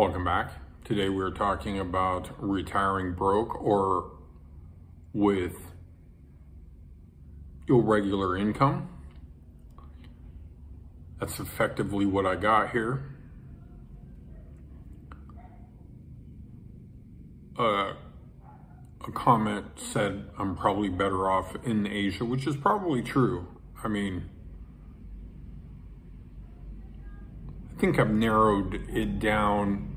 Welcome back. Today we're talking about retiring broke or with irregular income. That's effectively what I got here. Uh, a comment said I'm probably better off in Asia, which is probably true. I mean, I think I've narrowed it down.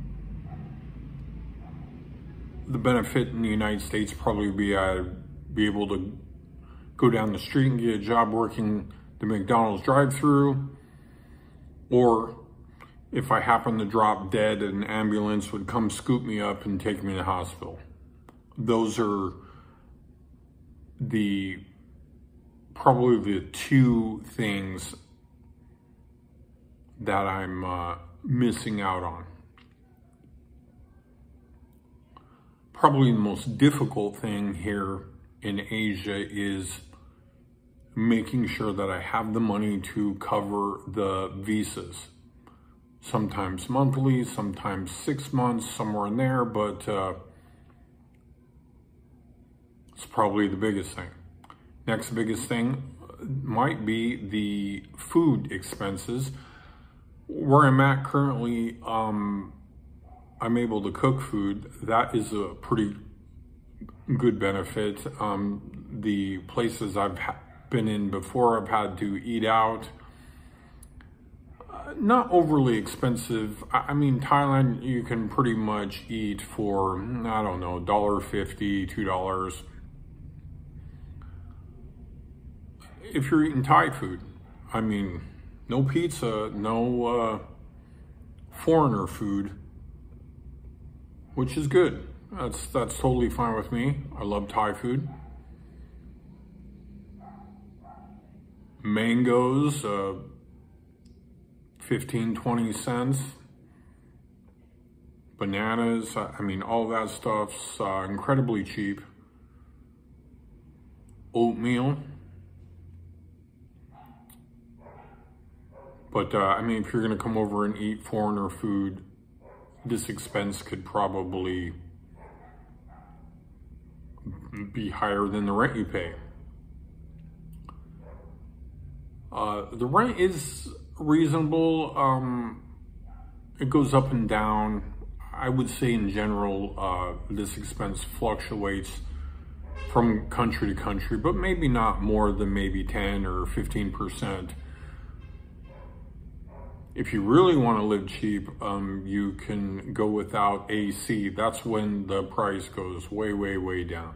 The benefit in the United States probably be I'd be able to go down the street and get a job working the McDonald's drive-through, or if I happen to drop dead, an ambulance would come scoop me up and take me to the hospital those are the probably the two things that I'm uh, missing out on. Probably the most difficult thing here in Asia is making sure that I have the money to cover the visas. Sometimes monthly, sometimes six months, somewhere in there, but uh, it's probably the biggest thing. Next biggest thing might be the food expenses. Where I'm at currently, um, I'm able to cook food. That is a pretty good benefit. Um, the places I've been in before, I've had to eat out. Uh, not overly expensive. I mean, Thailand, you can pretty much eat for, I don't know, $1.50, $2 if you're eating Thai food, I mean, no pizza, no uh, foreigner food, which is good. That's that's totally fine with me. I love Thai food. Mangoes, uh, 15, 20 cents. Bananas, I mean, all that stuff's uh, incredibly cheap. Oatmeal, But uh, I mean, if you're going to come over and eat foreigner food, this expense could probably be higher than the rent you pay. Uh, the rent is reasonable. Um, it goes up and down. I would say in general, uh, this expense fluctuates from country to country, but maybe not more than maybe 10 or 15 percent if you really want to live cheap, um, you can go without AC. That's when the price goes way, way, way down.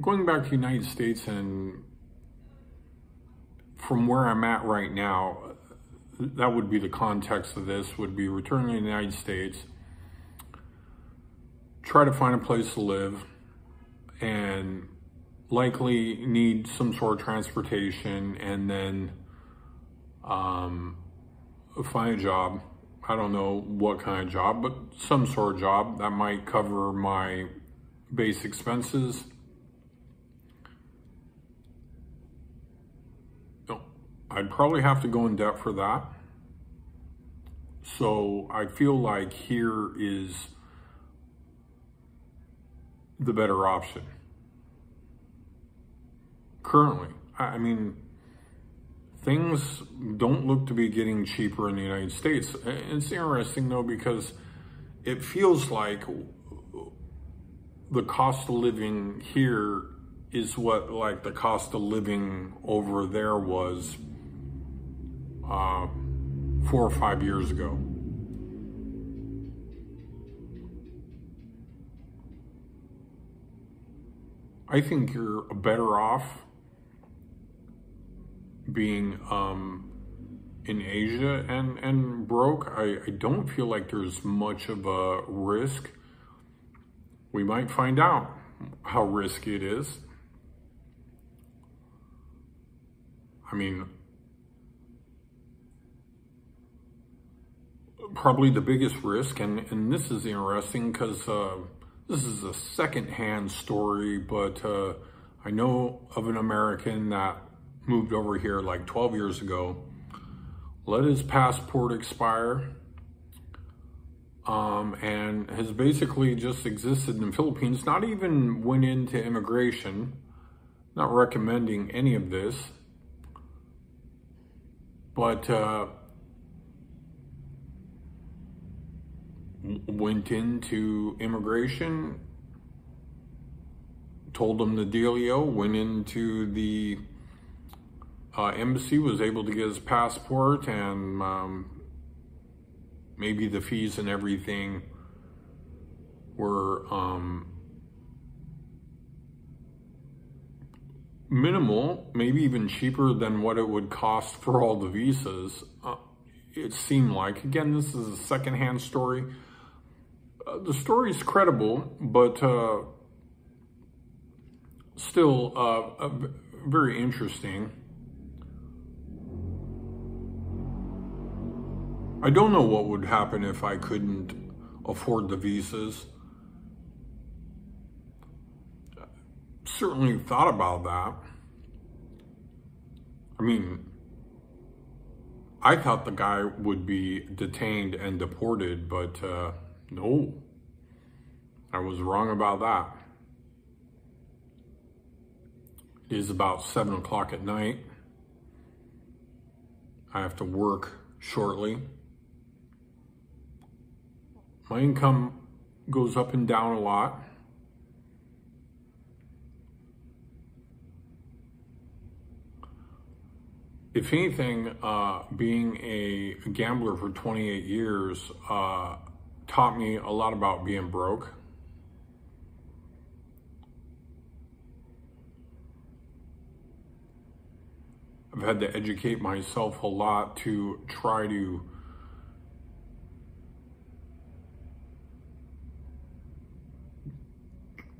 Going back to the United States and from where I'm at right now, that would be the context of this, would be returning to the United States, try to find a place to live, and likely need some sort of transportation and then um, find a job. I don't know what kind of job, but some sort of job that might cover my base expenses. I'd probably have to go in debt for that. So I feel like here is the better option. Currently, I mean, things don't look to be getting cheaper in the United States. It's interesting though because it feels like the cost of living here is what like the cost of living over there was uh, four or five years ago. I think you're better off being um, in Asia and, and broke. I, I don't feel like there's much of a risk. We might find out how risky it is. I mean, probably the biggest risk, and, and this is interesting because uh, this is a second-hand story, but uh, I know of an American that moved over here like 12 years ago, let his passport expire, um, and has basically just existed in the Philippines, not even went into immigration, not recommending any of this, but uh, went into immigration, told them the dealio, went into the uh, embassy, was able to get his passport and um, maybe the fees and everything were um, minimal, maybe even cheaper than what it would cost for all the visas. Uh, it seemed like, again, this is a secondhand story. Uh, the story is credible, but uh, still uh, very interesting. I don't know what would happen if I couldn't afford the visas. Certainly thought about that. I mean, I thought the guy would be detained and deported, but uh, no, I was wrong about that. It is about seven o'clock at night. I have to work shortly my income goes up and down a lot. If anything, uh, being a gambler for 28 years uh, taught me a lot about being broke. I've had to educate myself a lot to try to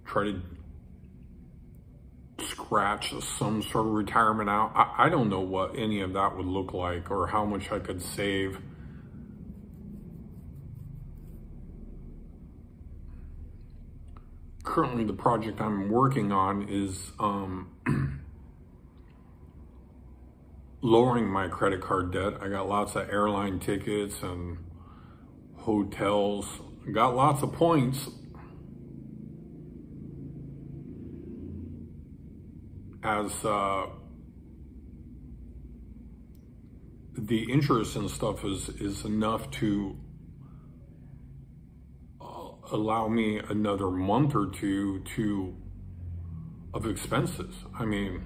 try to scratch some sort of retirement out. I, I don't know what any of that would look like or how much I could save. Currently, the project I'm working on is um, lowering my credit card debt. I got lots of airline tickets and hotels. Got lots of points as uh, the interest and stuff is is enough to allow me another month or two to of expenses. I mean,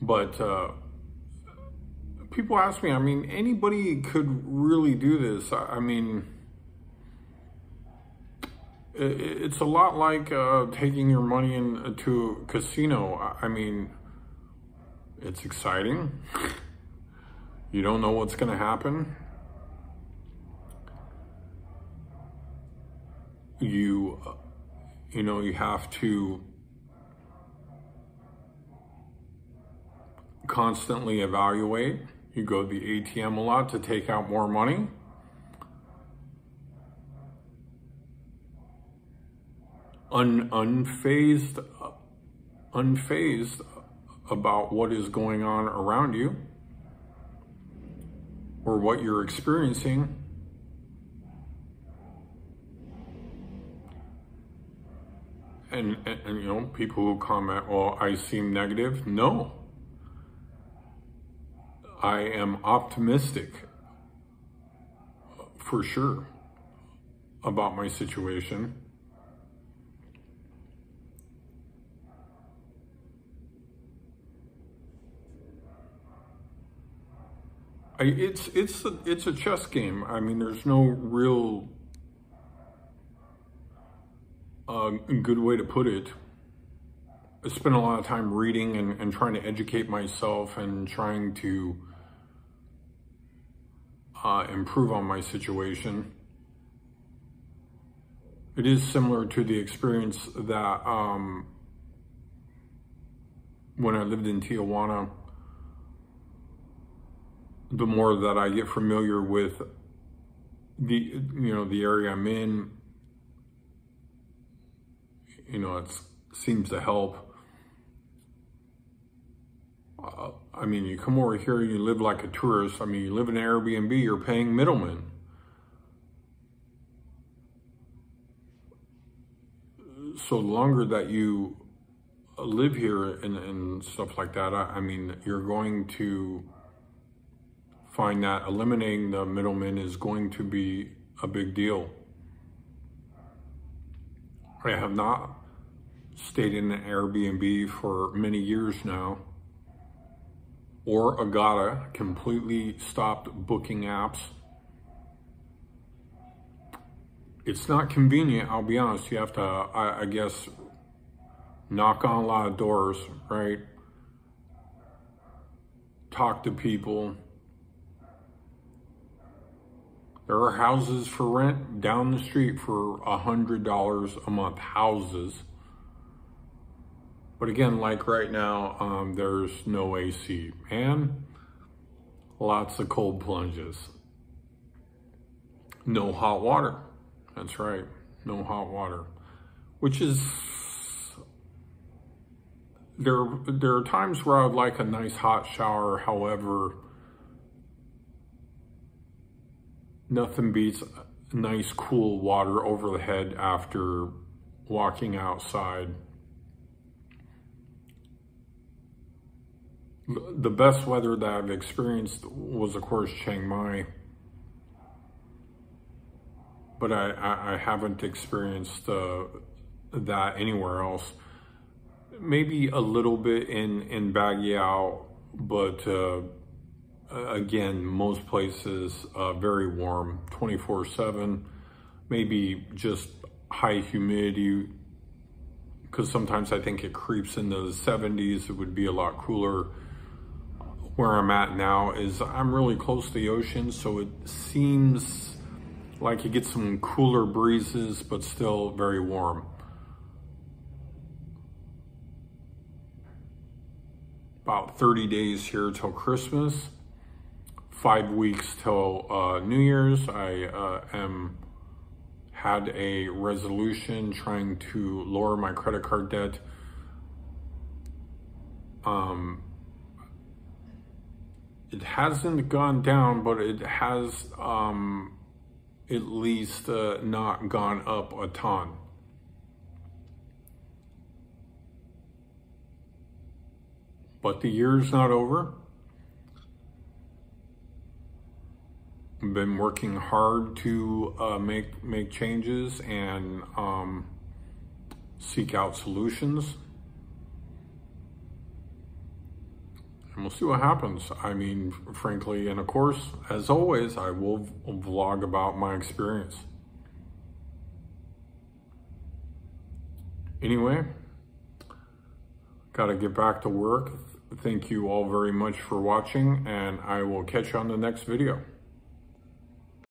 but uh, people ask me. I mean, anybody could really do this. I, I mean it's a lot like uh, taking your money into a casino. I mean, it's exciting. You don't know what's going to happen. You, uh, you know, you have to constantly evaluate. You go to the ATM a lot to take out more money. un, unfazed, unfazed about what is going on around you or what you're experiencing. And, and, and, you know, people who comment, well, I seem negative. No. I am optimistic for sure about my situation. I, it's it's a, it's a chess game. I mean, there's no real uh, good way to put it. I spent a lot of time reading and, and trying to educate myself and trying to uh, improve on my situation. It is similar to the experience that um, when I lived in Tijuana the more that I get familiar with the you know the area I'm in, you know, it seems to help. Uh, I mean, you come over here, you live like a tourist. I mean, you live in an Airbnb, you're paying middlemen. So the longer that you live here and, and stuff like that, I, I mean, you're going to find that eliminating the middleman is going to be a big deal. I have not stayed in an Airbnb for many years now or Agoda completely stopped booking apps. It's not convenient, I'll be honest. You have to, I, I guess, knock on a lot of doors, right? Talk to people. There are houses for rent down the street for a $100 a month. Houses. But again, like right now, um, there's no AC and lots of cold plunges. No hot water. That's right. No hot water, which is there, there are times where I would like a nice hot shower. However, nothing beats nice cool water over the head after walking outside. The best weather that I've experienced was, of course, Chiang Mai. But I, I, I haven't experienced uh, that anywhere else maybe a little bit in, in Baguio, but uh, again, most places uh, very warm, 24 7, maybe just high humidity, because sometimes I think it creeps into the 70s, it would be a lot cooler. Where I'm at now is I'm really close to the ocean, so it seems like you get some cooler breezes, but still very warm. about 30 days here till Christmas, five weeks till uh, New Year's. I uh, am had a resolution trying to lower my credit card debt. Um, it hasn't gone down, but it has um, at least uh, not gone up a ton. But the year's not over. Been working hard to uh, make make changes and um, seek out solutions. And we'll see what happens. I mean, frankly, and of course, as always, I will vlog about my experience. Anyway, got to get back to work. Thank you all very much for watching and I will catch you on the next video.